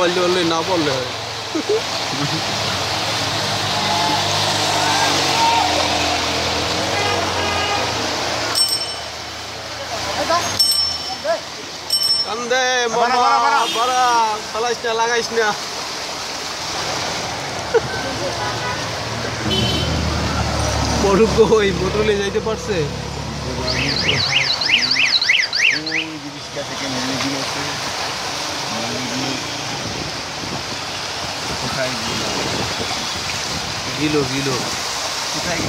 পারলে পারলে না পারলে হয়। কান্দে বাড়া, মামা বাড়া, বাড়া। বাড়া ফালাইস না লাগাইস না। কই মরুলে যাইতে পারছে? ay gilo. kita gilo. Ito ay